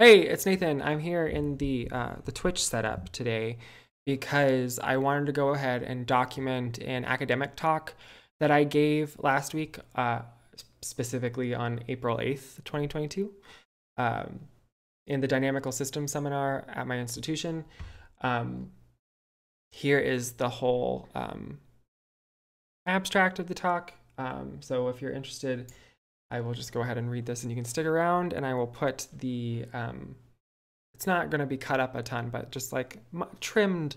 Hey, it's Nathan. I'm here in the uh, the Twitch setup today because I wanted to go ahead and document an academic talk that I gave last week, uh, specifically on April 8th, 2022, um, in the Dynamical Systems seminar at my institution. Um, here is the whole um, abstract of the talk. Um, so if you're interested, I will just go ahead and read this and you can stick around and I will put the, um, it's not going to be cut up a ton, but just like trimmed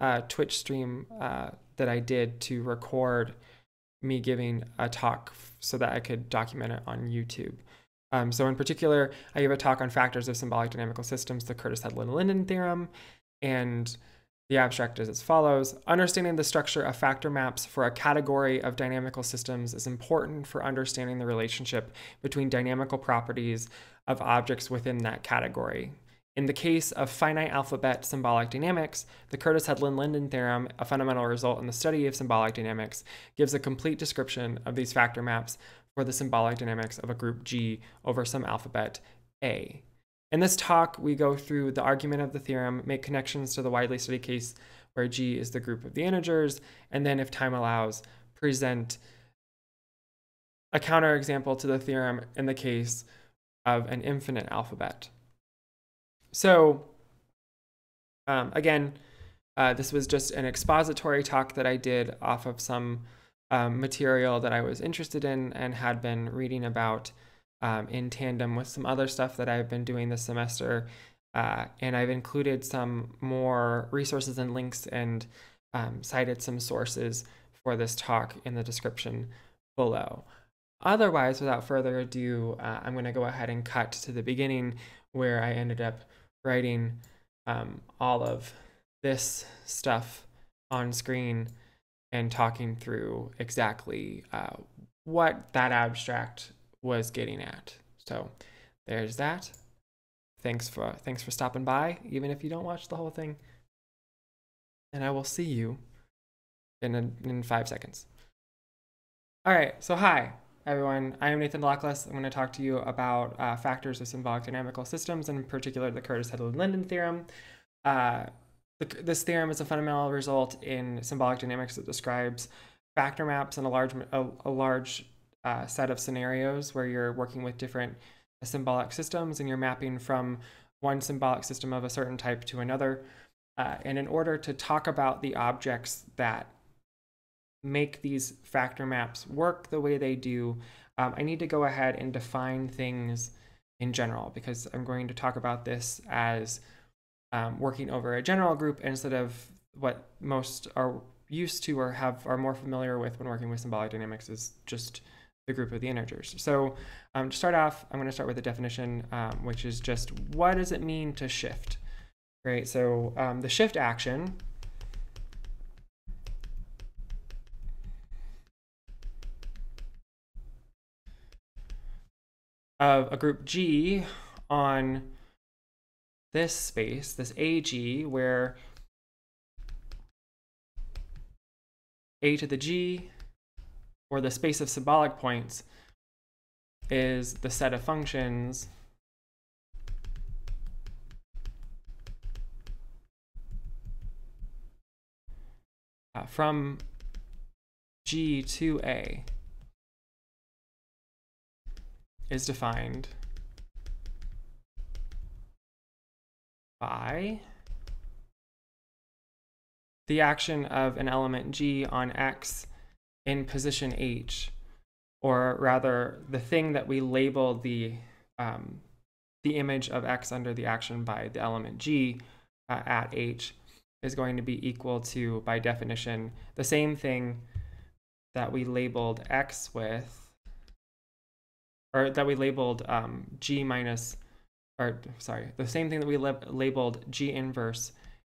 uh, Twitch stream uh, that I did to record me giving a talk so that I could document it on YouTube. Um, so in particular, I gave a talk on factors of symbolic dynamical systems, the Curtis-Hedlund-Lyndon theorem, and the abstract is as follows. Understanding the structure of factor maps for a category of dynamical systems is important for understanding the relationship between dynamical properties of objects within that category. In the case of finite alphabet symbolic dynamics, the Curtis-Hedlund-Lyndon theorem, a fundamental result in the study of symbolic dynamics, gives a complete description of these factor maps for the symbolic dynamics of a group G over some alphabet A. In this talk, we go through the argument of the theorem, make connections to the widely studied case where G is the group of the integers, and then, if time allows, present a counterexample to the theorem in the case of an infinite alphabet. So, um, again, uh, this was just an expository talk that I did off of some um, material that I was interested in and had been reading about um, in tandem with some other stuff that I've been doing this semester. Uh, and I've included some more resources and links and um, cited some sources for this talk in the description below. Otherwise, without further ado, uh, I'm going to go ahead and cut to the beginning where I ended up writing um, all of this stuff on screen and talking through exactly uh, what that abstract was getting at. So there's that. Thanks for thanks for stopping by, even if you don't watch the whole thing. And I will see you in a, in five seconds. All right. So hi everyone. I am Nathan Dalaklis. I'm going to talk to you about uh, factors of symbolic dynamical systems, and in particular the Curtis-Hedlund-Lyndon theorem. Uh, the, this theorem is a fundamental result in symbolic dynamics that describes factor maps and a large a, a large uh, set of scenarios where you're working with different symbolic systems and you're mapping from one symbolic system of a certain type to another. Uh, and in order to talk about the objects that make these factor maps work the way they do, um, I need to go ahead and define things in general because I'm going to talk about this as um, working over a general group instead of what most are used to or have are more familiar with when working with symbolic dynamics is just the group of the integers. So um, to start off, I'm going to start with a definition, um, which is just what does it mean to shift? Right, so um, the shift action of a group G on this space, this AG, where A to the G or the space of symbolic points is the set of functions uh, from G to A is defined by the action of an element G on X in position H, or rather the thing that we label the, um, the image of X under the action by the element G uh, at H is going to be equal to, by definition, the same thing that we labeled X with, or that we labeled um, G minus, or sorry, the same thing that we lab labeled G inverse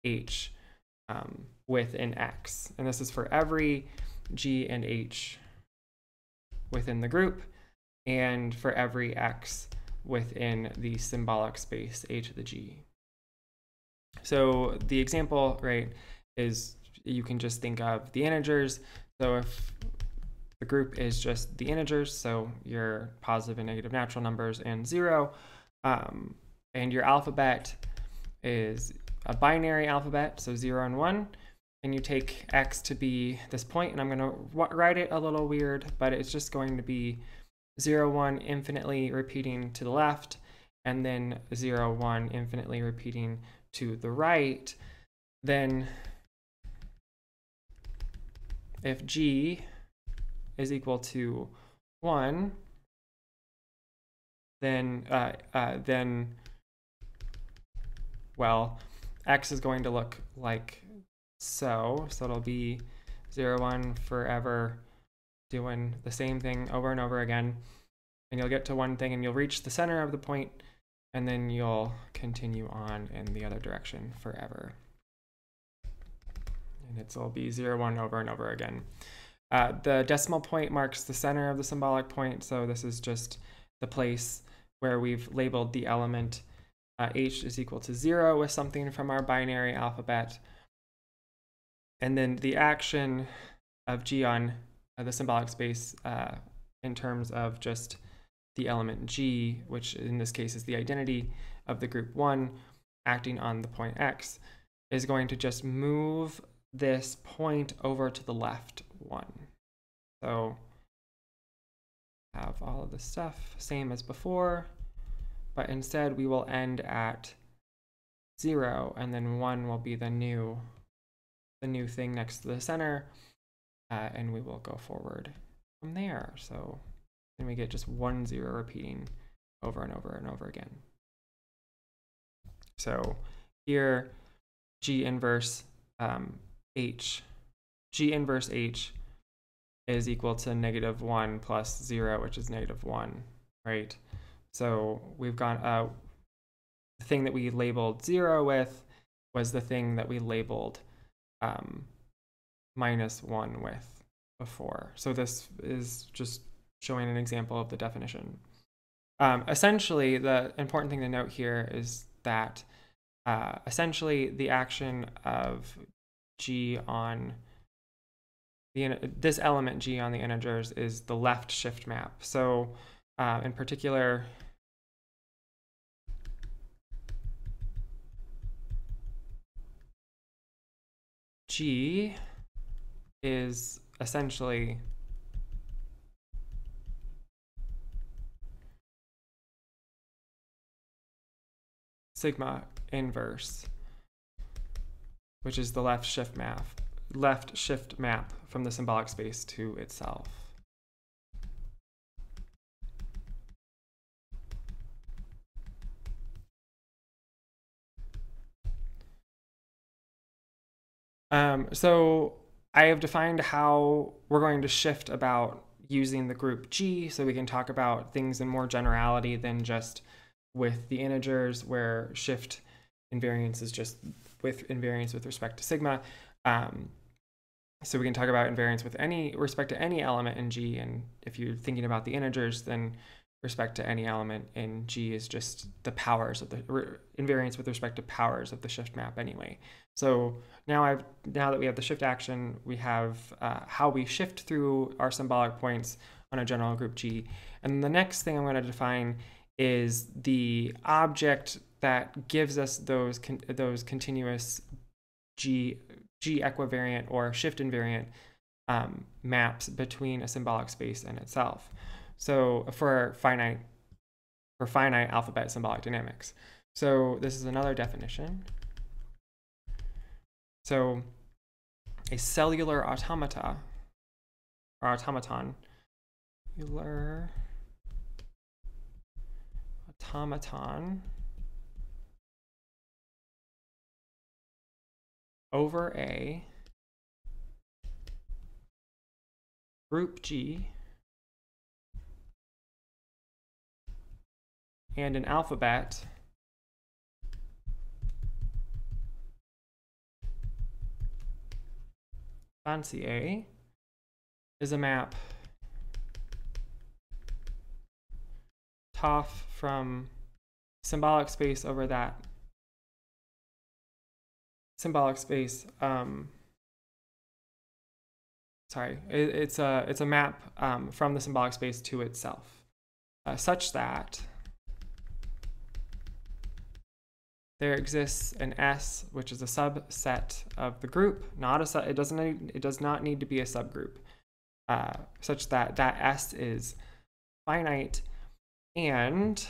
H um, with in X. And this is for every G and H within the group, and for every X within the symbolic space A to the G. So the example, right, is you can just think of the integers. So if the group is just the integers, so your positive and negative natural numbers and zero, um, and your alphabet is a binary alphabet, so 0 and 1, and you take x to be this point, and I'm going to write it a little weird, but it's just going to be 0, 1 infinitely repeating to the left, and then 0, 1 infinitely repeating to the right, then if g is equal to 1, then, uh, uh, then well, x is going to look like so. So it'll be 0, 1 forever doing the same thing over and over again. And you'll get to one thing and you'll reach the center of the point and then you'll continue on in the other direction forever. And it'll be 0, 1 over and over again. Uh, the decimal point marks the center of the symbolic point, so this is just the place where we've labeled the element uh, h is equal to 0 with something from our binary alphabet. And then the action of g on uh, the symbolic space uh, in terms of just the element g, which in this case is the identity of the group 1 acting on the point x, is going to just move this point over to the left 1. So have all of the stuff same as before but instead we will end at zero and then one will be the new the new thing next to the center uh, and we will go forward from there. So then we get just one zero repeating over and over and over again. So here g inverse um, h. G inverse h is equal to negative 1 plus 0 which is negative 1 right? So we've got uh, the thing that we labeled zero with was the thing that we labeled um, minus one with before. So this is just showing an example of the definition. Um, essentially, the important thing to note here is that uh, essentially the action of g on the this element g on the integers is the left shift map. So uh, in particular, G is essentially sigma inverse, which is the left shift map, left shift map from the symbolic space to itself. Um, so I have defined how we're going to shift about using the group G so we can talk about things in more generality than just with the integers where shift invariance is just with invariance with respect to sigma. Um, so we can talk about invariance with any respect to any element in G. And if you're thinking about the integers, then respect to any element in G is just the powers of the invariance with respect to powers of the shift map anyway. So now I've now that we have the shift action, we have uh, how we shift through our symbolic points on a general group G. And the next thing I'm going to define is the object that gives us those con those continuous G G equivariant or shift invariant um, maps between a symbolic space and itself. So for finite for finite alphabet symbolic dynamics. So this is another definition. So a cellular automata or automaton, cellular automaton over a group G and an alphabet. Fancy A is a map. Toff from symbolic space over that. Symbolic space um, sorry it, it's a it's a map um, from the symbolic space to itself uh, such that there exists an S, which is a subset of the group, not a it doesn't need, it does not need to be a subgroup, uh, such that that S is finite, and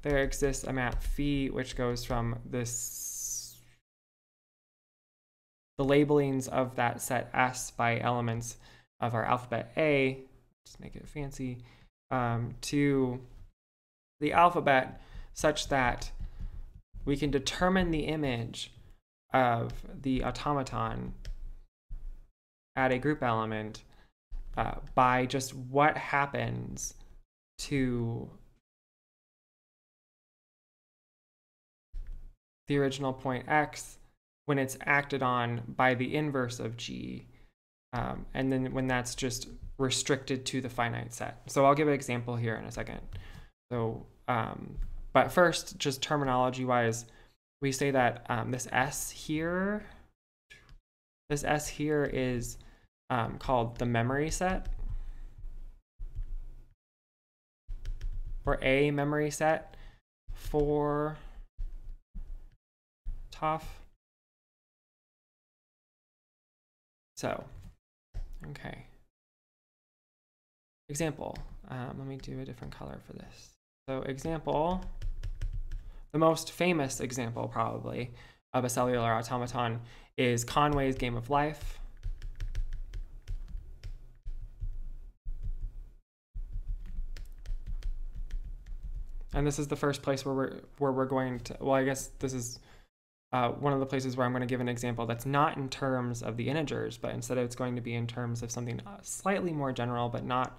there exists a map phi which goes from this the labelings of that set S by elements of our alphabet A, just make it fancy, um, to the alphabet such that we can determine the image of the automaton at a group element uh, by just what happens to the original point x when it's acted on by the inverse of g, um, and then when that's just restricted to the finite set. So I'll give an example here in a second. So um, but first, just terminology wise, we say that um, this S here, this S here is um, called the memory set or a memory set for TOF. So, okay. Example, um, let me do a different color for this. So example, the most famous example probably of a cellular automaton is Conway's Game of Life. And this is the first place where we're, where we're going to, well, I guess this is uh, one of the places where I'm going to give an example that's not in terms of the integers, but instead it's going to be in terms of something uh, slightly more general, but not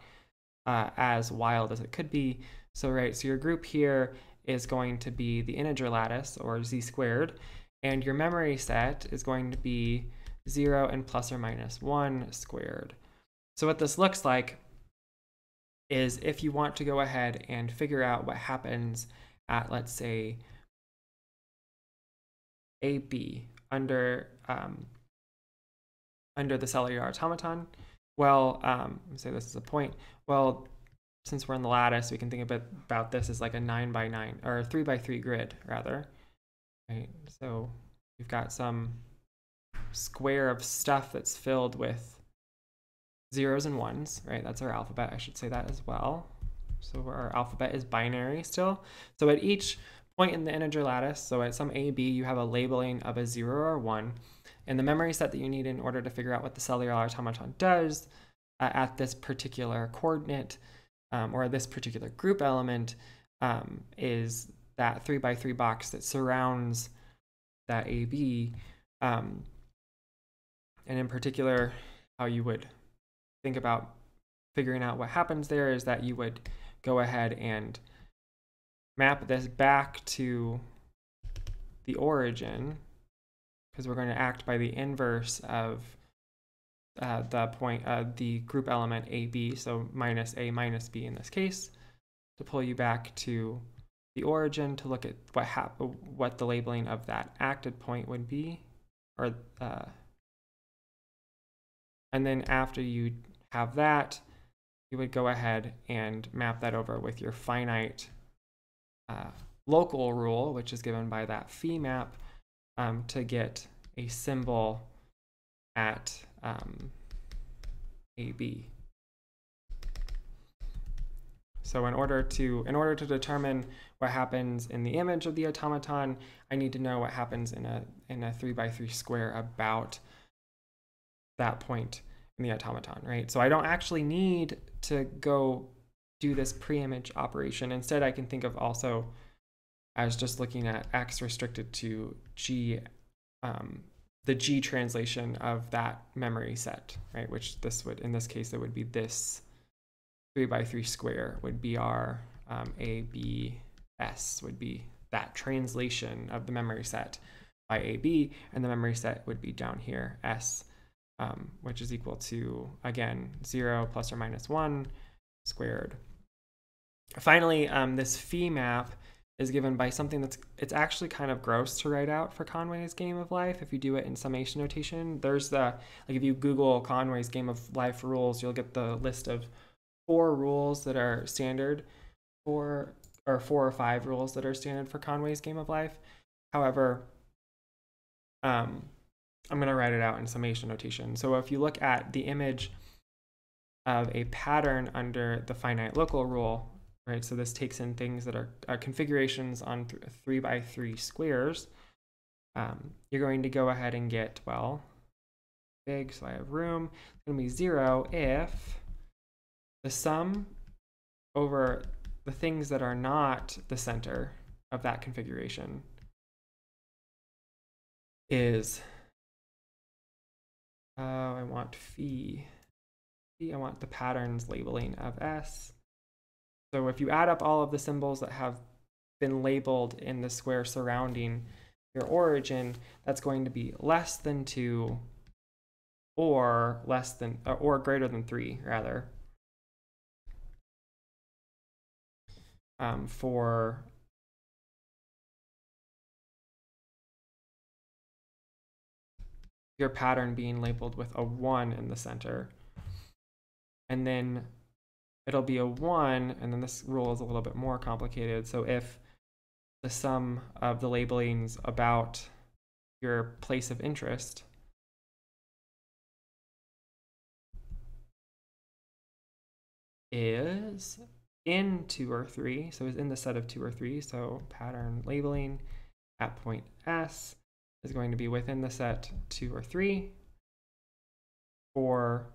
uh, as wild as it could be. So, right, so your group here is going to be the integer lattice, or z squared, and your memory set is going to be 0 and plus or minus 1 squared. So what this looks like is if you want to go ahead and figure out what happens at, let's say, AB under um, under the cellular automaton, well, um, say this is a point. Well, since we're in the lattice, we can think about, about this as like a nine by nine or three by three grid rather. Right. So we've got some square of stuff that's filled with zeros and ones, right? That's our alphabet. I should say that as well. So our alphabet is binary still. So at each point in the integer lattice, so at some a, b, you have a labeling of a zero or one. And the memory set that you need in order to figure out what the cellular automaton does uh, at this particular coordinate um, or this particular group element um, is that three by three box that surrounds that AB. Um, and in particular, how you would think about figuring out what happens there is that you would go ahead and map this back to the origin because we're going to act by the inverse of uh, the point, uh, the group element AB, so minus A minus B in this case, to pull you back to the origin to look at what what the labeling of that acted point would be, or uh, and then after you have that, you would go ahead and map that over with your finite uh, local rule, which is given by that phi map, um, to get a symbol at um, AB. So in order to in order to determine what happens in the image of the automaton, I need to know what happens in a in a three by three square about that point in the automaton, right? So I don't actually need to go do this pre-image operation. Instead, I can think of also as just looking at x restricted to g um, the G translation of that memory set, right? Which this would, in this case, it would be this three by three square would be our um, A, B, S would be that translation of the memory set by AB, and the memory set would be down here, S, um, which is equal to, again, zero plus or minus one squared. Finally, um, this phi map is given by something that's it's actually kind of gross to write out for Conway's game of life if you do it in summation notation. There's the like if you Google Conway's game of life rules, you'll get the list of four rules that are standard for or four or five rules that are standard for Conway's Game of Life. However, um, I'm going to write it out in summation notation. So if you look at the image of a pattern under the finite local rule, right? So this takes in things that are, are configurations on th three by three squares. Um, you're going to go ahead and get, well, big, so I have room. It's to be zero if the sum over the things that are not the center of that configuration is, oh, I want phi. I want the patterns labeling of S. So if you add up all of the symbols that have been labeled in the square surrounding your origin, that's going to be less than 2 or less than or greater than 3 rather. Um, for your pattern being labeled with a 1 in the center. And then it'll be a 1, and then this rule is a little bit more complicated. So if the sum of the labelings about your place of interest is in 2 or 3, so is in the set of 2 or 3, so pattern labeling at point S is going to be within the set 2 or 3 for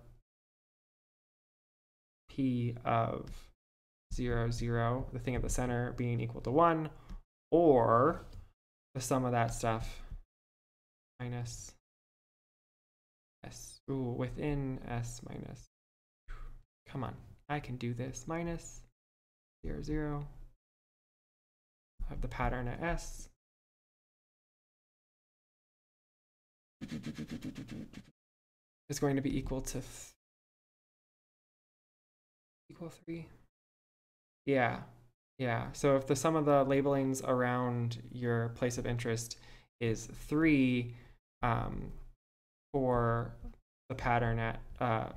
p of 0, 0, the thing at the center being equal to 1, or the sum of that stuff minus s. Ooh, within s minus. Come on, I can do this. Minus 0, 0 of the pattern at s is going to be equal to equal 3. Yeah, yeah. So if the sum of the labelings around your place of interest is 3 um, for the pattern at uh,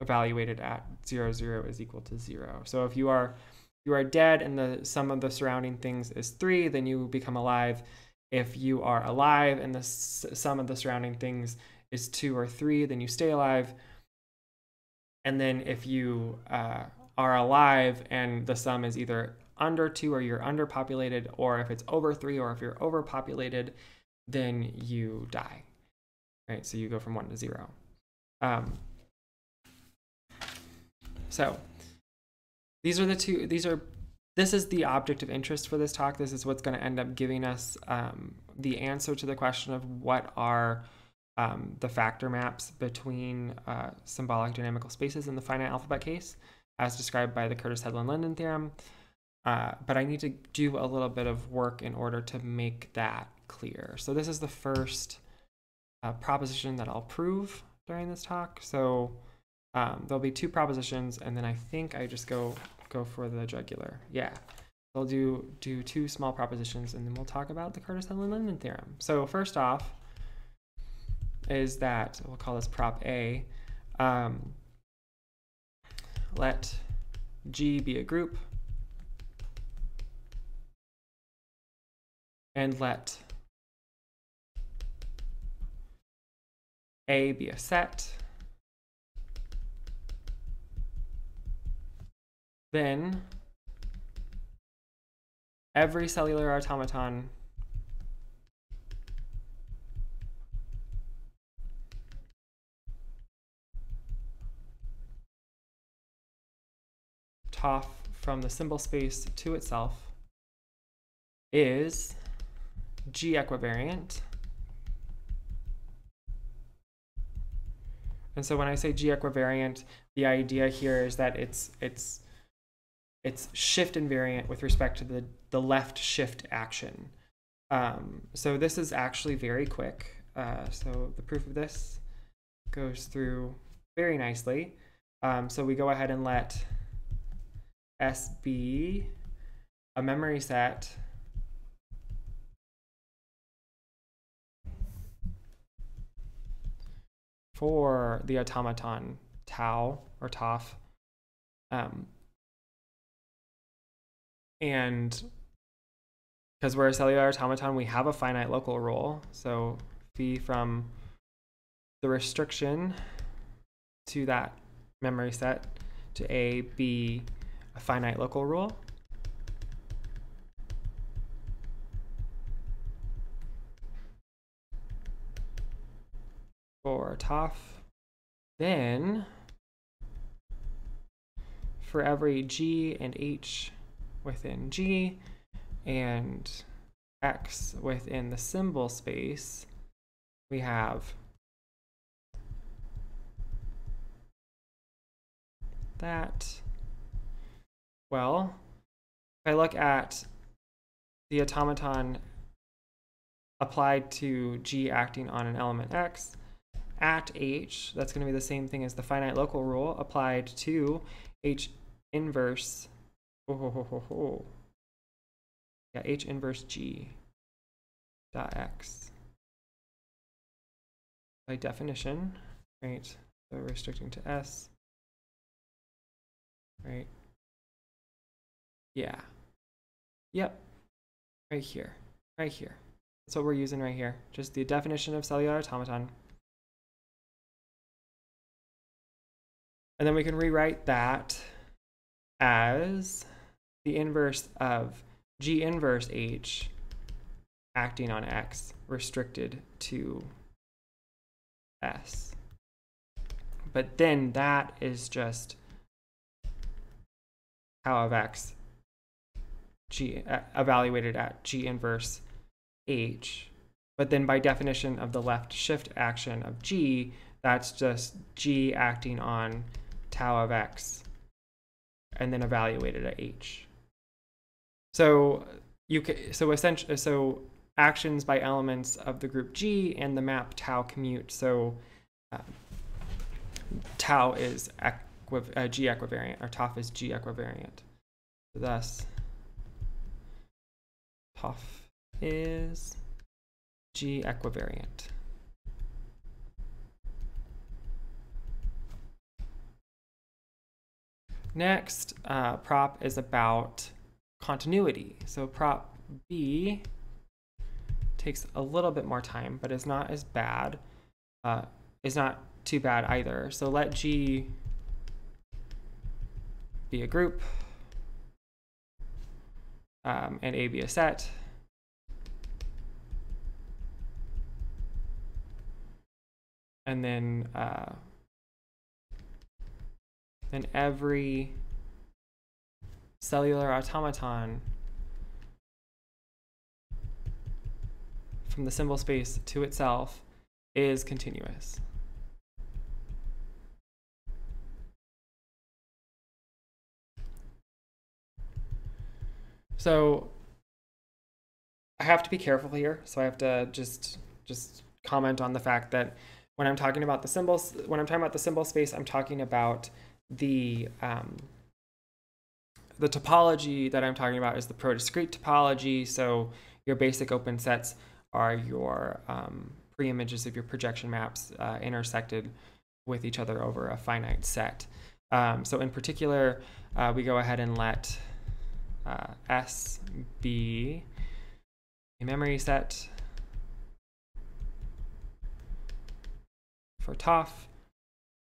evaluated at 0, 0 is equal to 0. So if you are you are dead and the sum of the surrounding things is 3, then you become alive if you are alive and the sum of the surrounding things is two or three, then you stay alive. And then if you uh, are alive and the sum is either under two or you're underpopulated, or if it's over three or if you're overpopulated, then you die. Right? So you go from one to zero. Um, so these are the two, these are this is the object of interest for this talk. This is what's going to end up giving us um, the answer to the question of what are um, the factor maps between uh, symbolic dynamical spaces in the finite alphabet case, as described by the Curtis-Hedlund-Lyndon theorem. Uh, but I need to do a little bit of work in order to make that clear. So this is the first uh, proposition that I'll prove during this talk. So um, there'll be two propositions, and then I think I just go go for the jugular. Yeah. I'll do, do two small propositions and then we'll talk about the Curtis-Hedlund-Lyndon theorem. So first off is that, we'll call this prop A, um, let G be a group and let A be a set. Then every cellular automaton TOF from the symbol space to itself is G equivariant. And so when I say G equivariant, the idea here is that it's it's it's shift invariant with respect to the, the left shift action. Um, so this is actually very quick. Uh, so the proof of this goes through very nicely. Um, so we go ahead and let S be a memory set for the automaton tau or TOF. Um, and because we're a cellular automaton, we have a finite local rule. So phi from the restriction to that memory set to A be a finite local rule. For TOF, then for every G and H within G and X within the symbol space, we have that. Well, if I look at the automaton applied to G acting on an element X, at H, that's going to be the same thing as the finite local rule applied to H inverse, oh, ho, ho, ho, yeah, H inverse G dot X. By definition, right, so restricting to S, right? Yeah. Yep. Right here. Right here. That's what we're using right here. Just the definition of cellular automaton. And then we can rewrite that as the inverse of G inverse H acting on X restricted to S. But then that is just tau of x g uh, evaluated at g inverse h. But then by definition of the left shift action of g that's just g acting on tau of x and then evaluated at h. So you can so essentially so actions by elements of the group g and the map tau commute. So uh, tau is uh, G equivariant, or TOF is G equivariant. thus, TOF is G equivariant. Next, uh, prop is about continuity. So prop B takes a little bit more time, but is not as bad. Uh, is not too bad either. So let G be a group, um, and set. And then, uh, then every cellular automaton from the symbol space to itself is continuous. So I have to be careful here. So I have to just just comment on the fact that when I'm talking about the symbols, when I'm talking about the symbol space, I'm talking about the um, the topology that I'm talking about is the pro-discrete topology. So your basic open sets are your um, pre-images of your projection maps uh, intersected with each other over a finite set. Um, so in particular, uh, we go ahead and let uh, S be a memory set for TOF,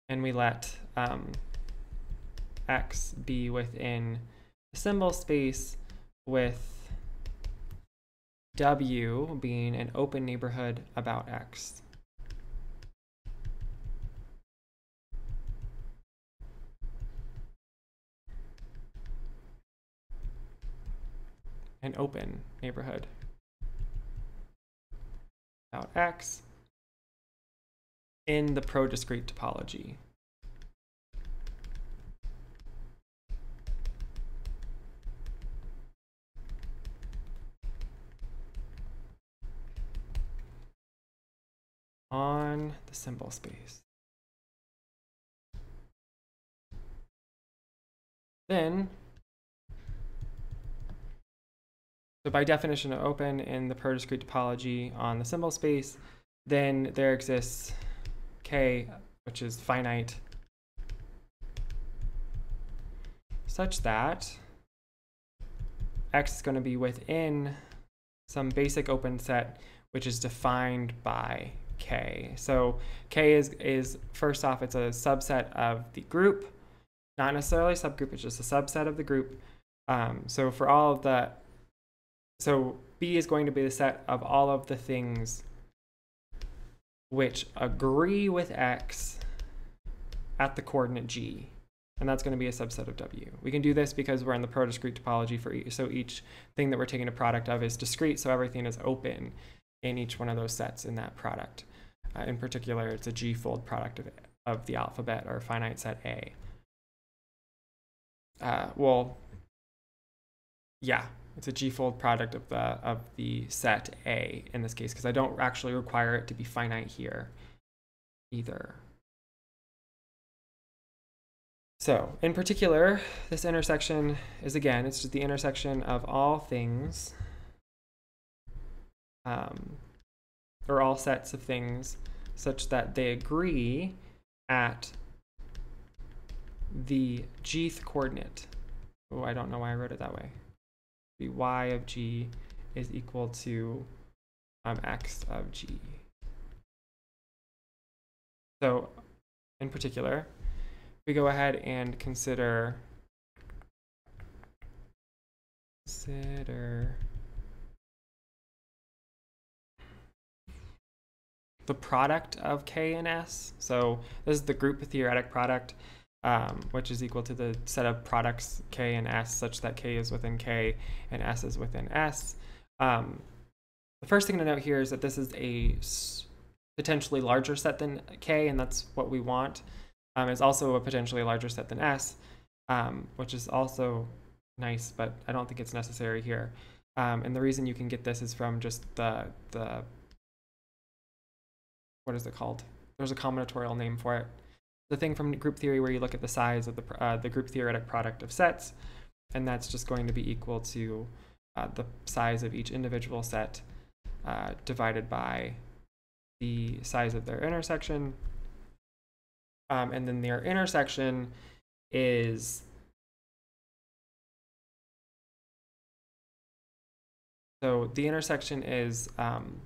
and we let um, X be within the symbol space with W being an open neighborhood about X. an open neighborhood. About X in the pro-discrete topology. on the symbol space. Then So by definition of open in the pro-discrete topology on the symbol space, then there exists K, which is finite, such that x is going to be within some basic open set, which is defined by k. So k is, is first off, it's a subset of the group, not necessarily a subgroup, it's just a subset of the group. Um, so for all of the, so B is going to be the set of all of the things which agree with X at the coordinate G. And that's going to be a subset of W. We can do this because we're in the pro-discrete topology for each, so each thing that we're taking a product of is discrete, so everything is open in each one of those sets in that product. Uh, in particular, it's a G-fold product of, of the alphabet or finite set A. Uh, well, yeah, it's a G-fold product of the of the set A in this case because I don't actually require it to be finite here either. So in particular, this intersection is again, it's just the intersection of all things um, or all sets of things such that they agree at the gth coordinate. Oh, I don't know why I wrote it that way. The y of g is equal to um, x of g. So in particular, we go ahead and consider consider the product of K and S. So this is the group theoretic product, um, which is equal to the set of products K and S such that K is within K and S is within S. Um, the first thing to note here is that this is a potentially larger set than K, and that's what we want. Um, it's also a potentially larger set than S, um, which is also nice, but I don't think it's necessary here. Um, and the reason you can get this is from just the the what is it called? There's a combinatorial name for it. The thing from group theory where you look at the size of the, uh, the group theoretic product of sets, and that's just going to be equal to uh, the size of each individual set uh, divided by the size of their intersection. Um, and then their intersection is so the intersection is um,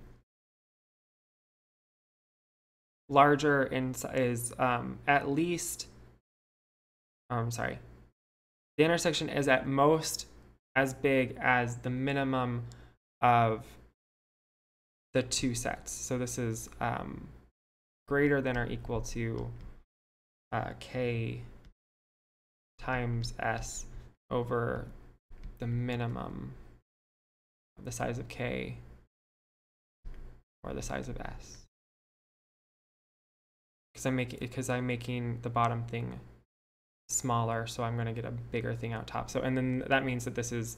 larger in is um, at least I'm sorry. The intersection is at most as big as the minimum of the two sets. So this is um, greater than or equal to uh, k times s over the minimum of the size of k or the size of s because I'm making because I'm making the bottom thing smaller, so I'm going to get a bigger thing out top. So and then that means that this is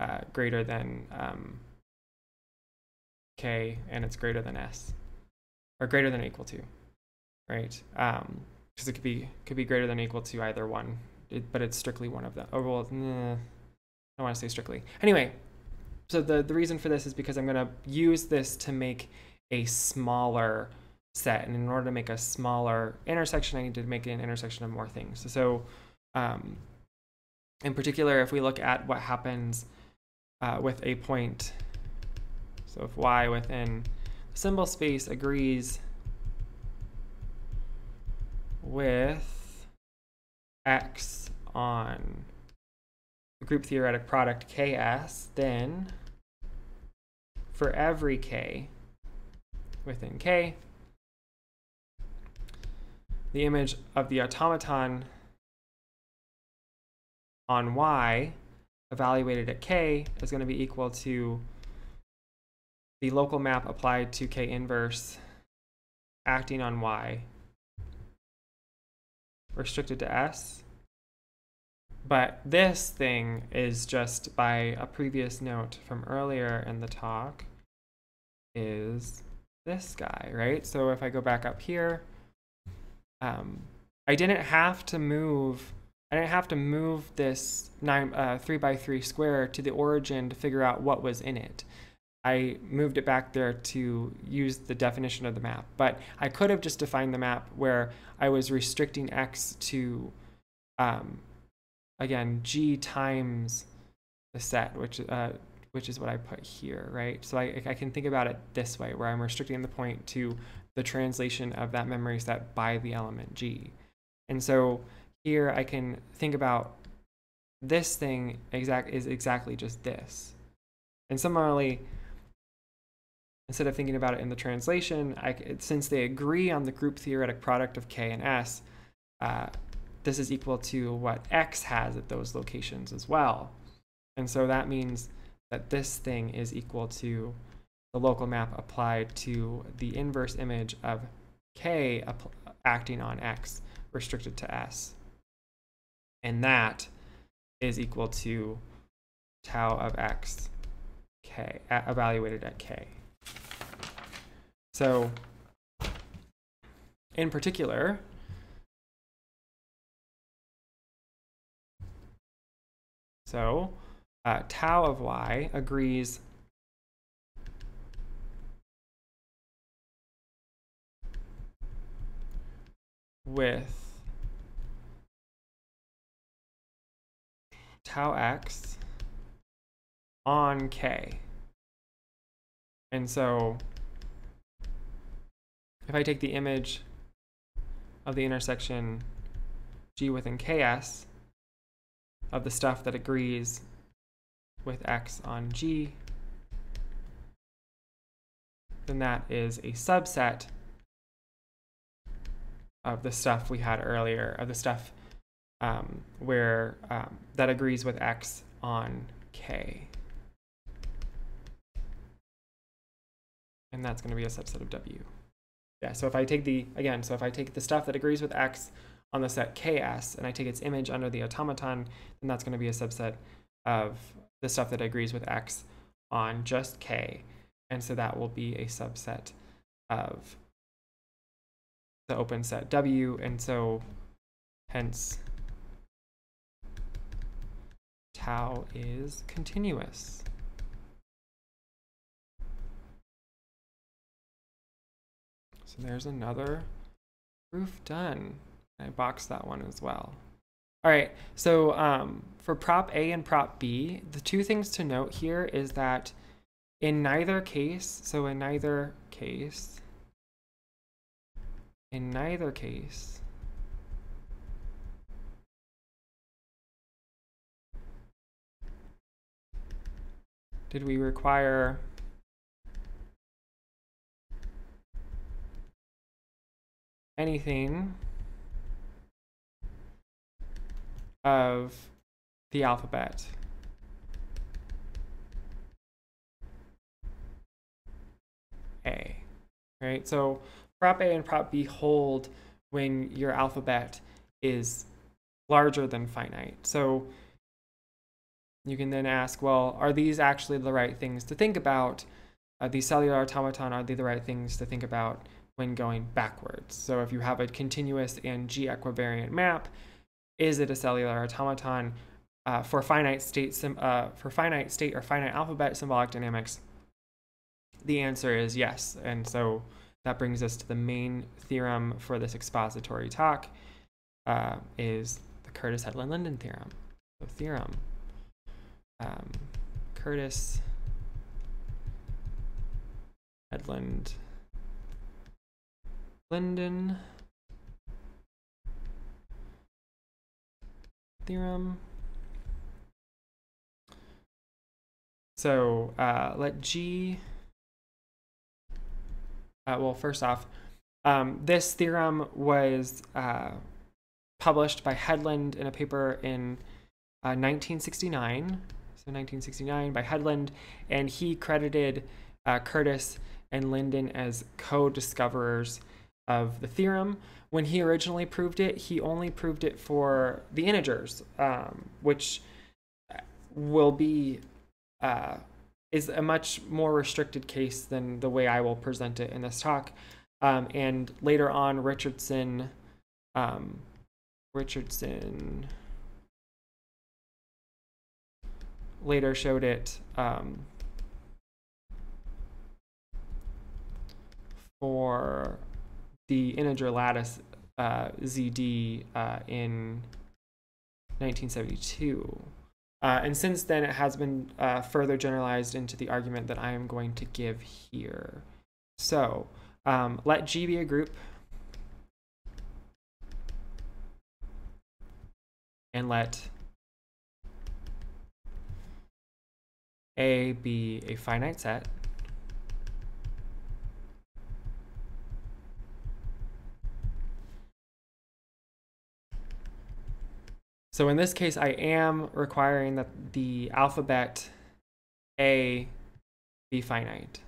uh, greater than um, k and it's greater than s or greater than or equal to, right? Um, because it could be could be greater than or equal to either one, it, but it's strictly one of them. Oh well, nah, I don't want to say strictly. Anyway, so the the reason for this is because I'm going to use this to make a smaller set. And in order to make a smaller intersection, I need to make an intersection of more things. So um, in particular, if we look at what happens uh, with a point, so if y within symbol space agrees with x on group theoretic product ks, then for every k within k, the image of the automaton on y evaluated at k is going to be equal to the local map applied to k inverse acting on y restricted to s. But this thing is just by a previous note from earlier in the talk is this guy, right? So if I go back up here, um, I didn't have to move. I didn't have to move this nine uh, three by three square to the origin to figure out what was in it. I moved it back there to use the definition of the map. But I could have just defined the map where I was restricting x to, um, again, g times the set, which uh, which is what I put here, right? So I, I can think about it this way, where I'm restricting the point to the translation of that memory set by the element G. And so here I can think about this thing exact is exactly just this. And similarly, instead of thinking about it in the translation, I, since they agree on the group theoretic product of K and S, uh, this is equal to what X has at those locations as well. And so that means that this thing is equal to the local map applied to the inverse image of K acting on X restricted to S. And that is equal to tau of X K evaluated at K. So in particular, so uh, tau of y agrees with tau x on k. And so if I take the image of the intersection G within KS of the stuff that agrees with X on G, then that is a subset of the stuff we had earlier, of the stuff um, where um, that agrees with X on K. And that's going to be a subset of W. Yeah, so if I take the, again, so if I take the stuff that agrees with X on the set KS and I take its image under the automaton, then that's going to be a subset of the stuff that agrees with X on just K. And so that will be a subset of the open set W. And so hence tau is continuous. So there's another proof done. I boxed that one as well. All right, so um, for prop A and prop B, the two things to note here is that in neither case, so in neither case, in neither case, did we require anything of the alphabet. A, right? So prop A and prop B hold when your alphabet is larger than finite. So you can then ask, well, are these actually the right things to think about? Uh, these cellular automaton, are they the right things to think about when going backwards? So if you have a continuous and G equivariant map, is it a cellular automaton uh, for finite state uh, for finite state or finite alphabet symbolic dynamics? The answer is yes, and so that brings us to the main theorem for this expository talk uh, is the Curtis Hedlund Lyndon theorem. So theorem um, Curtis Hedlund Lyndon theorem. So uh, let G, uh, well, first off, um, this theorem was uh, published by Hedlund in a paper in 1969. Uh, so 1969 by Hedlund, and he credited uh, Curtis and Lyndon as co-discoverers of the theorem. When he originally proved it, he only proved it for the integers, um, which will be uh, is a much more restricted case than the way I will present it in this talk. Um, and later on, Richardson, um, Richardson later showed it um, for the integer lattice uh, ZD uh, in 1972. Uh, and since then, it has been uh, further generalized into the argument that I am going to give here. So um, let G be a group. And let A be a finite set. So in this case, I am requiring that the alphabet A be finite.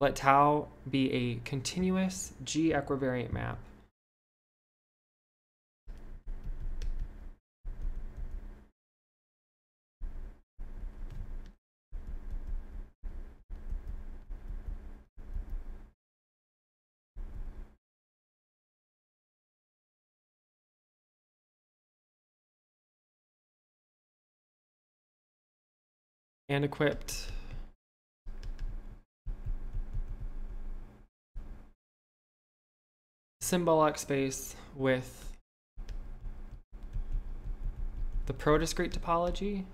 Let tau be a continuous G equivariant map. And equipped. Symbolic space with the pro-discrete topology.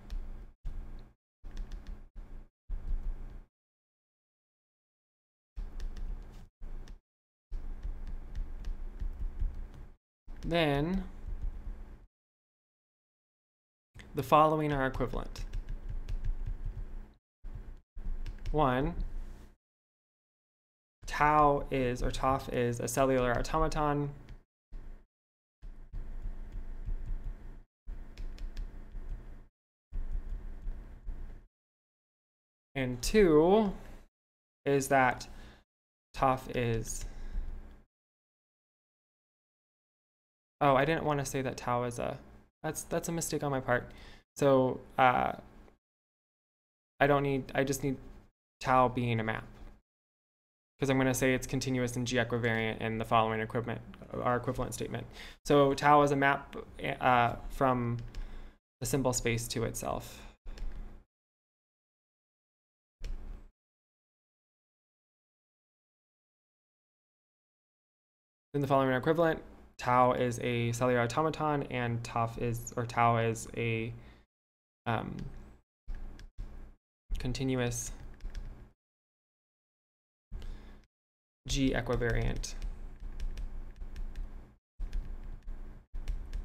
Then the following are equivalent one, tau is, or TOF is, a cellular automaton. And two is that TOF is, oh, I didn't want to say that tau is a, that's, that's a mistake on my part. So uh, I don't need, I just need tau being a map. Because I'm going to say it's continuous and G equivariant in the following equivalent, our equivalent statement. So tau is a map uh, from the symbol space to itself. In the following equivalent, tau is a cellular automaton and TOF is, or tau is a um, continuous G equivariant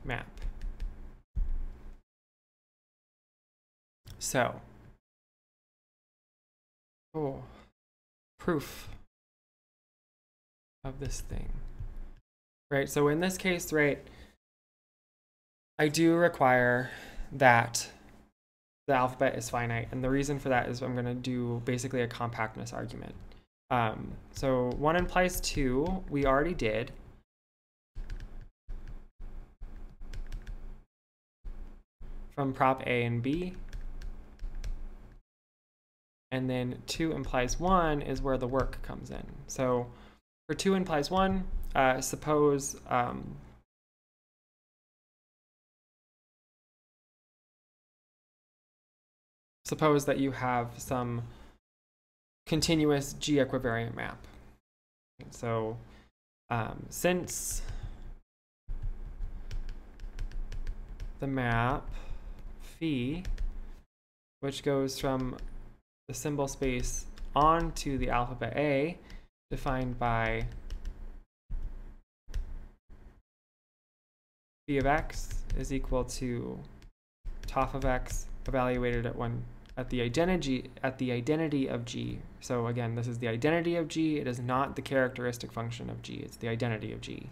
map. So, oh, proof of this thing. Right, so in this case, right, I do require that the alphabet is finite. And the reason for that is I'm going to do basically a compactness argument. Um, so 1 implies 2, we already did. From prop A and B. And then 2 implies 1 is where the work comes in. So for 2 implies 1, uh, suppose um, suppose that you have some continuous G equivariant map. So um, since the map phi, which goes from the symbol space onto the alphabet A, defined by phi of x is equal to top of x evaluated at one at the identity at the identity of G. So again, this is the identity of G. It is not the characteristic function of G. It's the identity of G.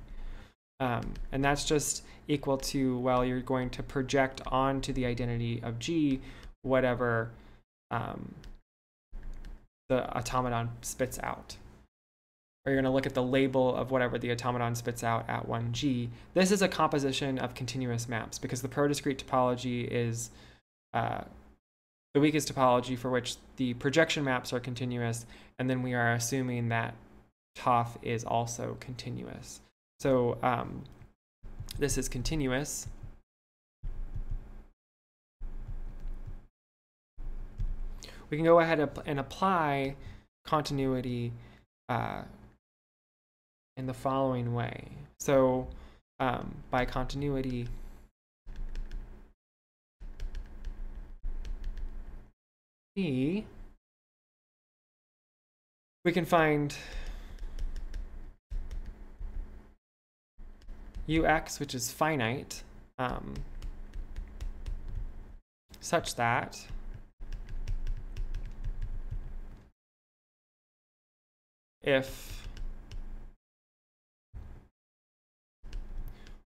Um, and that's just equal to, well, you're going to project onto the identity of G whatever um, the automaton spits out. Or you're going to look at the label of whatever the automaton spits out at 1G. This is a composition of continuous maps because the pro-discrete topology is uh, the weakest topology for which the projection maps are continuous, and then we are assuming that TOF is also continuous. So um, this is continuous. We can go ahead and apply continuity uh, in the following way. So um, by continuity, we can find ux, which is finite, um, such that if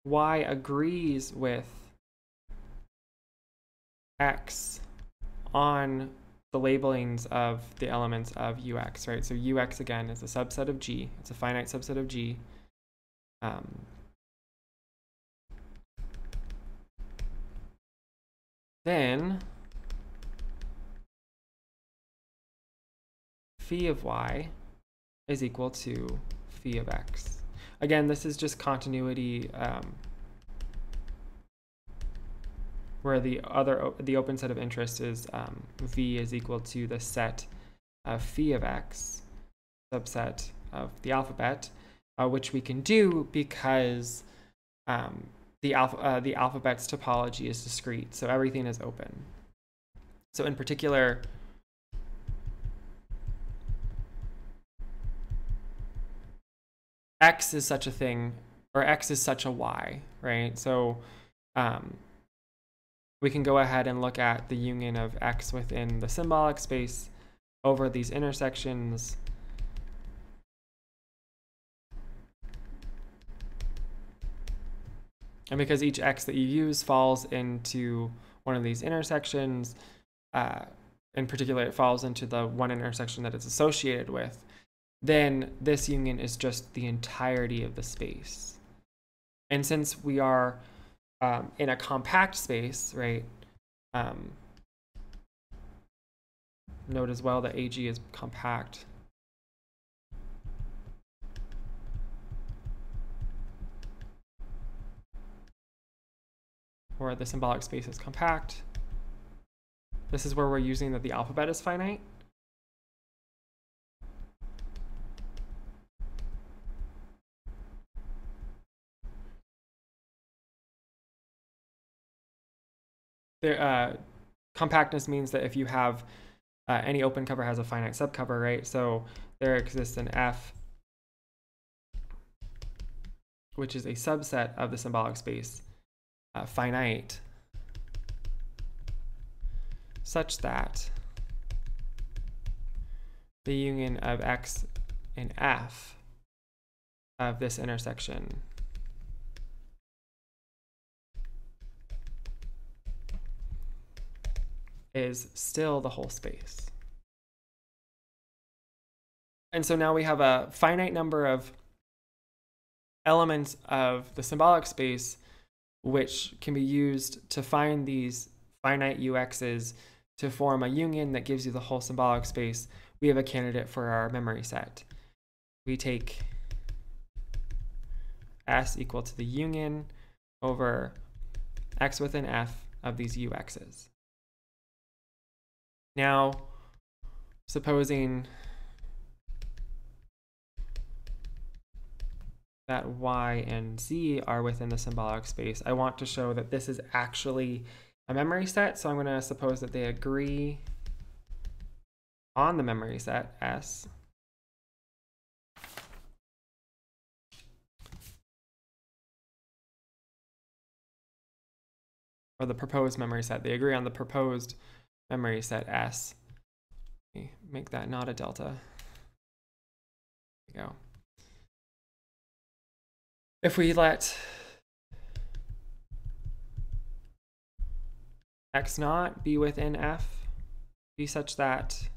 y agrees with x on the labelings of the elements of ux, right? So ux, again, is a subset of g. It's a finite subset of g. Um, then phi of y is equal to phi of x. Again, this is just continuity um, where the other the open set of interest is um, v is equal to the set of phi of x subset of the alphabet, uh, which we can do because um, the, alpha, uh, the alphabet's topology is discrete, so everything is open. So in particular, x is such a thing, or x is such a y, right? So um, we can go ahead and look at the union of x within the symbolic space over these intersections. And because each x that you use falls into one of these intersections, uh, in particular, it falls into the one intersection that it's associated with, then this union is just the entirety of the space. And since we are um, in a compact space, right? Um, note as well that AG is compact. Or the symbolic space is compact. This is where we're using that the alphabet is finite. There, uh, compactness means that if you have uh, any open cover has a finite subcover, right? So there exists an F, which is a subset of the symbolic space, uh, finite, such that the union of X and F of this intersection is still the whole space. And so now we have a finite number of elements of the symbolic space which can be used to find these finite UXs to form a union that gives you the whole symbolic space. We have a candidate for our memory set. We take S equal to the union over X within F of these UXs. Now, supposing that y and z are within the symbolic space, I want to show that this is actually a memory set. So I'm going to suppose that they agree on the memory set S. Or the proposed memory set. They agree on the proposed memory set S. Make that not a delta. There we go. If we let x naught be within f, be such that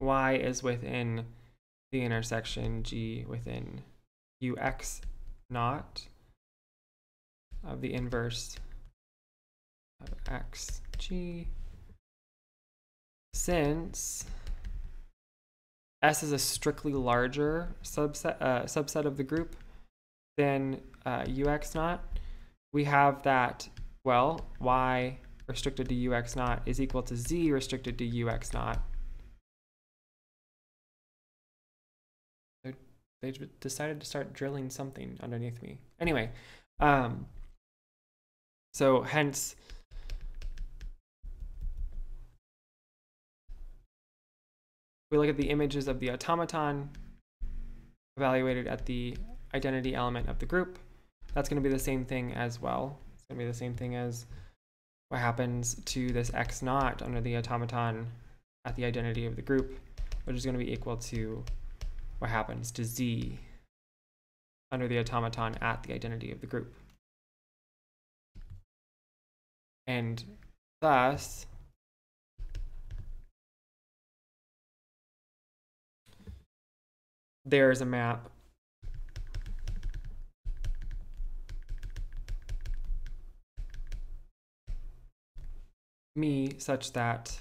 y is within the intersection g within ux naught, of the inverse of xg since S is a strictly larger subset uh, subset of the group than uh, UX naught, we have that, well, Y restricted to UX naught is equal to Z restricted to UX naught. They decided to start drilling something underneath me. Anyway, um, So hence, we look at the images of the automaton evaluated at the identity element of the group. That's going to be the same thing as well. It's going to be the same thing as what happens to this x naught under the automaton at the identity of the group, which is going to be equal to what happens to z under the automaton at the identity of the group. And thus, there's a map. Me such that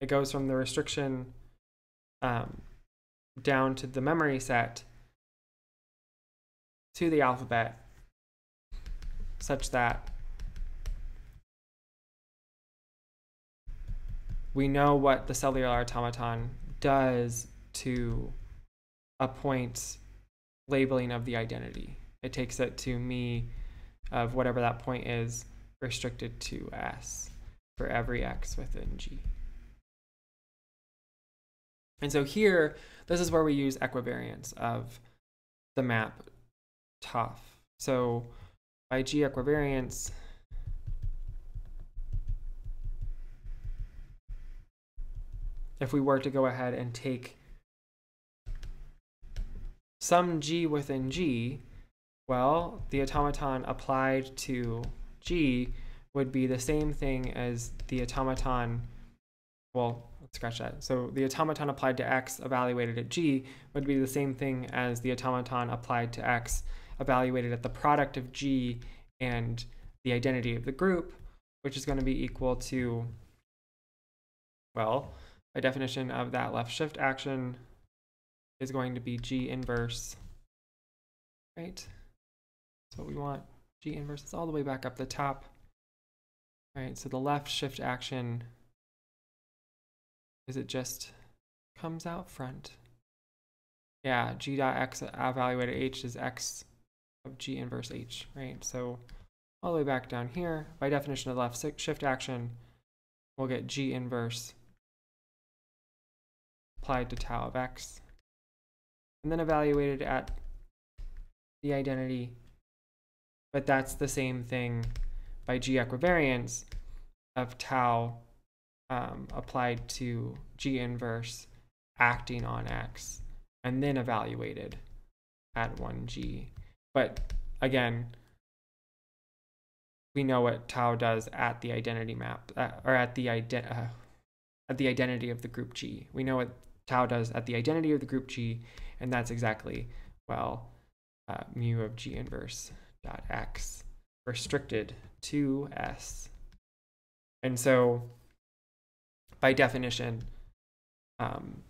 it goes from the restriction um, down to the memory set to the alphabet such that we know what the cellular automaton does to appoint labeling of the identity. It takes it to me of whatever that point is restricted to S for every X within G. And so here, this is where we use equivariance of the map TOF. So by G equivariance, if we were to go ahead and take some G within G, well, the automaton applied to G would be the same thing as the automaton, well, let's scratch that. So the automaton applied to X evaluated at G would be the same thing as the automaton applied to X evaluated at the product of G and the identity of the group, which is going to be equal to, well, by definition of that left shift action is going to be G inverse, right? That's what we want. G inverse is all the way back up the top. All right, so the left shift action, is it just comes out front? Yeah, G dot X evaluated H is X of G inverse H, right? So all the way back down here, by definition of left shift action, we'll get G inverse applied to tau of X, and then evaluated at the identity but that's the same thing by G equivariance of tau um, applied to G inverse acting on X and then evaluated at 1G. But again, we know what tau does at the identity map uh, or at the ident uh, at the identity of the group G. We know what tau does at the identity of the group G, and that's exactly well uh, mu of G inverse dot x restricted to s. And so by definition, um,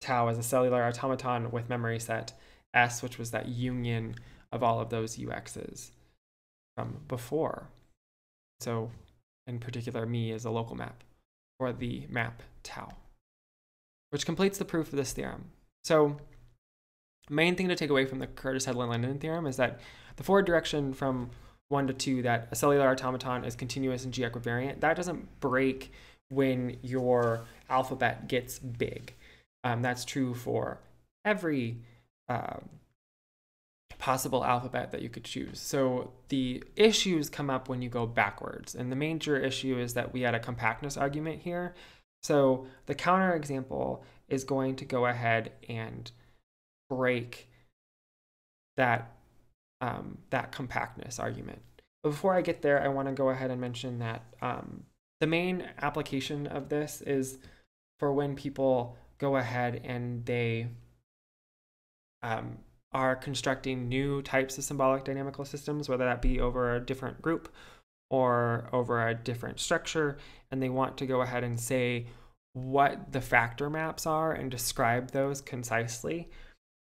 tau is a cellular automaton with memory set S, which was that union of all of those UXs from before. So in particular, me is a local map for the map tau, which completes the proof of this theorem. So main thing to take away from the Curtis Hedlund Lyndon theorem is that the forward direction from one to two, that a cellular automaton is continuous and G equivariant, that doesn't break when your alphabet gets big. Um, that's true for every um, possible alphabet that you could choose. So the issues come up when you go backwards. And the major issue is that we had a compactness argument here. So the counter example is going to go ahead and break that um, that compactness argument. But before I get there, I want to go ahead and mention that um, the main application of this is for when people go ahead and they um, are constructing new types of symbolic dynamical systems, whether that be over a different group or over a different structure, and they want to go ahead and say what the factor maps are and describe those concisely.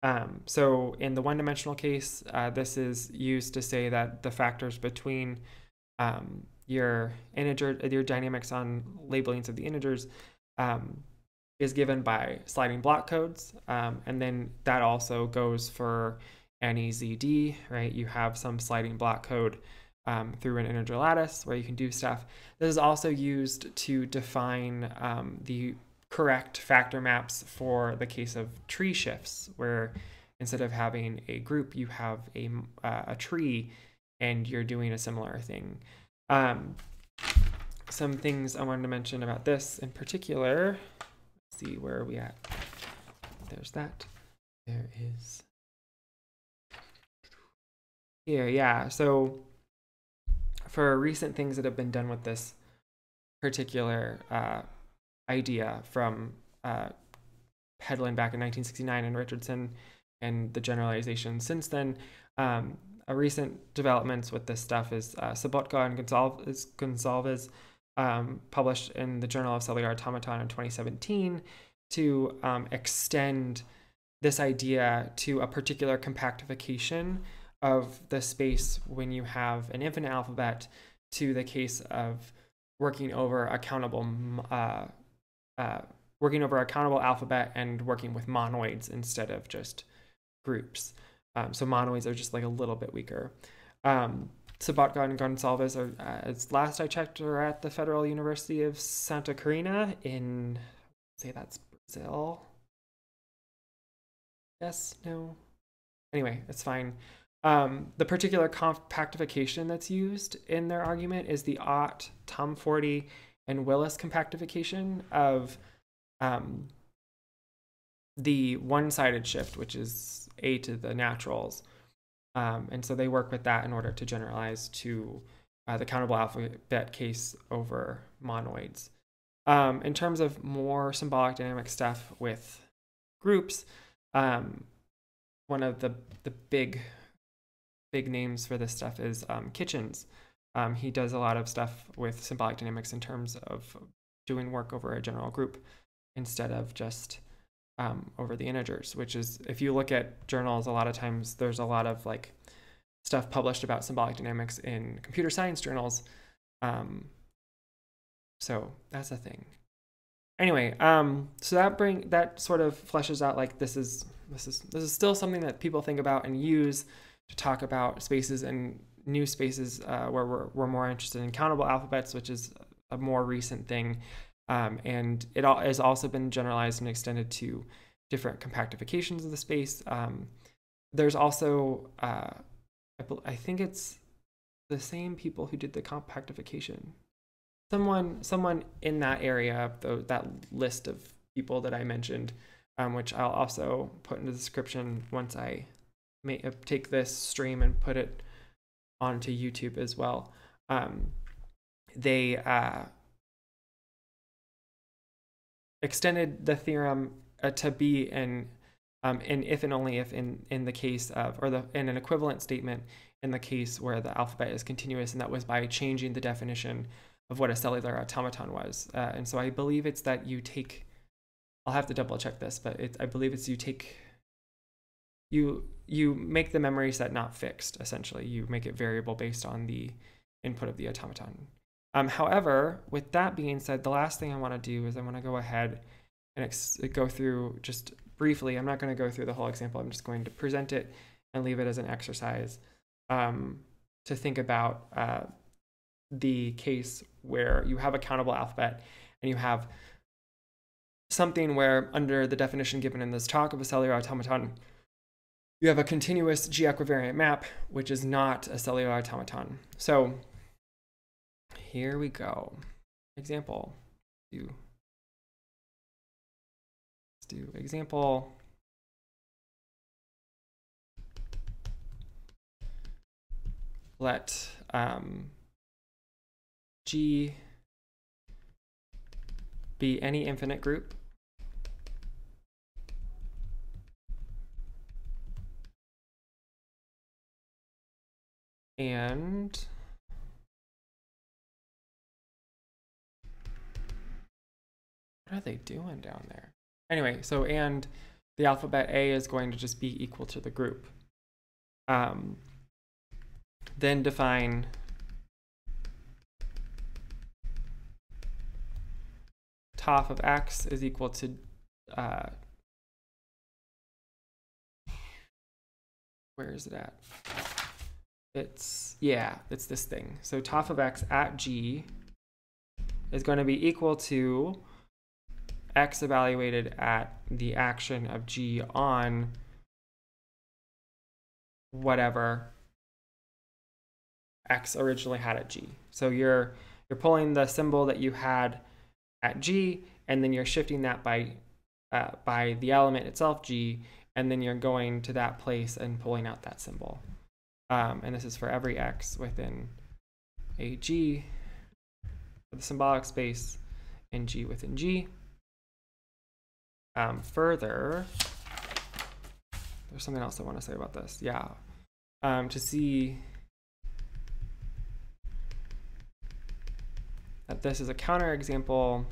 Um, so in the one-dimensional case, uh, this is used to say that the factors between um, your integer, your dynamics on labelings of the integers um, is given by sliding block codes. Um, and then that also goes for any ZD, right? You have some sliding block code um, through an integer lattice where you can do stuff. This is also used to define um, the correct factor maps for the case of tree shifts, where instead of having a group, you have a, uh, a tree and you're doing a similar thing. Um, some things I wanted to mention about this in particular. Let's see, where are we at? There's that. There is here, yeah. So for recent things that have been done with this particular uh, idea from uh, back in 1969 and Richardson and the generalization since then, um, a recent developments with this stuff is uh, and Gonçalves, Gonçalves um, published in the Journal of Cellular Automaton in 2017 to um, extend this idea to a particular compactification of the space when you have an infinite alphabet to the case of working over accountable uh, uh, working over accountable alphabet and working with monoids instead of just groups. Um, so monoids are just like a little bit weaker. Um, Sobottka and Gonçalves are, uh, as last I checked, are at the Federal University of Santa Catarina in, say that's Brazil. Yes, no. Anyway, it's fine. Um, the particular compactification that's used in their argument is the Ott, Tomforde, and Willis compactification of um, the one-sided shift, which is a to the naturals. Um, and so they work with that in order to generalize to uh, the countable alphabet case over monoids. Um, in terms of more symbolic dynamic stuff with groups, um, one of the, the big big names for this stuff is um, Kitchens. Um, he does a lot of stuff with symbolic dynamics in terms of doing work over a general group instead of just um, over the integers, which is, if you look at journals, a lot of times there's a lot of like stuff published about symbolic dynamics in computer science journals. Um, so that's a thing. Anyway, um, so that bring that sort of fleshes out like this is this is this is still something that people think about and use to talk about spaces and new spaces uh, where we're, we're more interested in countable alphabets, which is a more recent thing. Um, and it all has also been generalized and extended to different compactifications of the space. Um, there's also, uh, I, I, think it's the same people who did the compactification. Someone, someone in that area, though, that list of people that I mentioned, um, which I'll also put in the description once I may, uh, take this stream and put it onto YouTube as well. Um, they uh, extended the theorem uh, to be an um, and if and only if in in the case of or the in an equivalent statement in the case where the alphabet is continuous, and that was by changing the definition of what a cellular automaton was. Uh, and so I believe it's that you take. I'll have to double check this, but it, I believe it's you take you you make the memory set not fixed essentially. You make it variable based on the input of the automaton. Um, however with that being said the last thing i want to do is i want to go ahead and go through just briefly i'm not going to go through the whole example i'm just going to present it and leave it as an exercise um, to think about uh, the case where you have a countable alphabet and you have something where under the definition given in this talk of a cellular automaton you have a continuous G equivariant map, which is not a cellular automaton. So here we go. Example. Do let's do example. Let um, G be any infinite group and what are they doing down there? Anyway, so and the alphabet A is going to just be equal to the group. Um, then define top of x is equal to uh, where is it at? It's, yeah, it's this thing. So top of x at g is going to be equal to x evaluated at the action of g on whatever x originally had at g. So you're you're pulling the symbol that you had at g, and then you're shifting that by uh, by the element itself g, and then you're going to that place and pulling out that symbol. Um, and this is for every x within a g, the symbolic space, and g within g. Um, further, there's something else I want to say about this. Yeah. Um, to see that this is a counterexample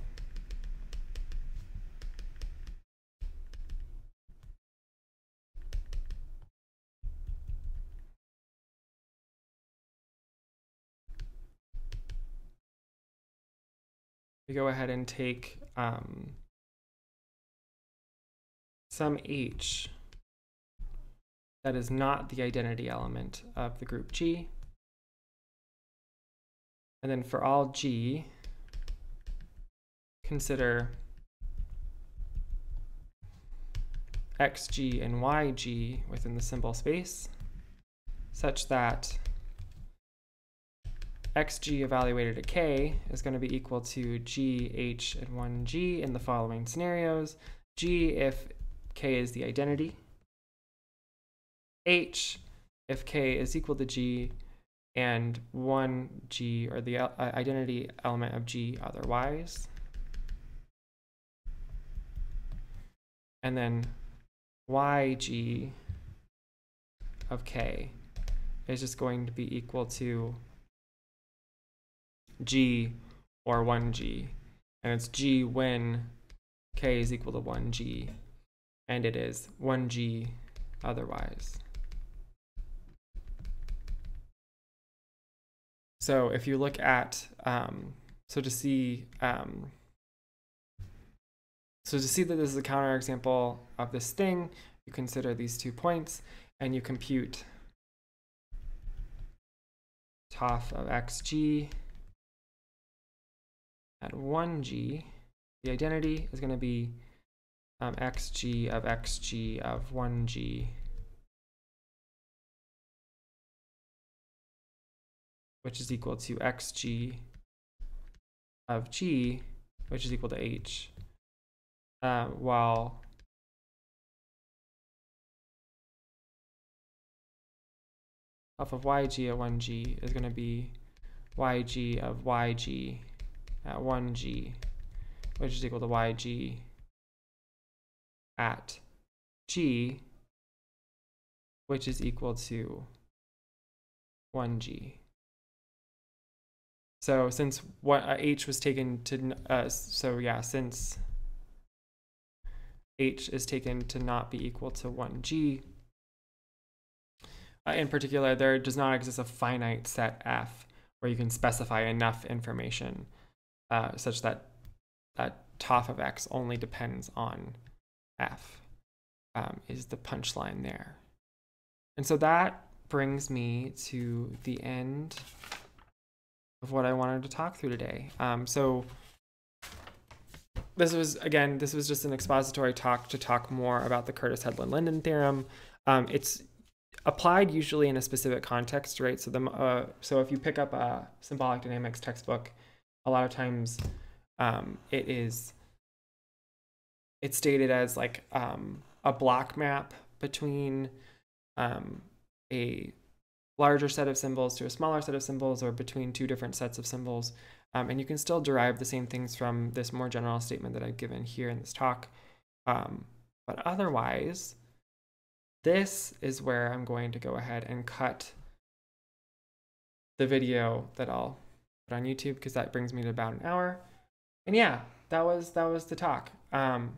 we go ahead and take um, some h that is not the identity element of the group G. And then for all G, consider xg and yg within the symbol space such that xg evaluated at k is going to be equal to g, h, and 1g in the following scenarios. g if k is the identity, h if k is equal to g, and 1g, or the uh, identity element of g otherwise. And then yg of k is just going to be equal to g or 1g. And it's g when k is equal to 1g, and it is 1g otherwise. So if you look at, um, so to see, um, so to see that this is a counterexample of this thing, you consider these two points and you compute TOF of xg at 1g. The identity is going to be um, xg of xg of 1g which is equal to xg of g, which is equal to h, uh, while f of yg at 1g is going to be yg of yg at 1g, which is equal to yg at g, which is equal to 1g. So since what uh, h was taken to, uh, so yeah, since h is taken to not be equal to 1g, uh, in particular, there does not exist a finite set f where you can specify enough information uh, such that that top of x only depends on f um, is the punchline there. And so that brings me to the end of what I wanted to talk through today. Um, so this was again, this was just an expository talk to talk more about the Curtis Hedlund Lyndon theorem. Um, it's applied usually in a specific context, right? So the uh, so if you pick up a symbolic dynamics textbook, a lot of times um, it is it's stated as like um, a block map between um, a larger set of symbols to a smaller set of symbols or between two different sets of symbols. Um, and you can still derive the same things from this more general statement that I've given here in this talk. Um, but otherwise, this is where I'm going to go ahead and cut the video that I'll put on YouTube because that brings me to about an hour. And yeah, that was that was the talk. Um,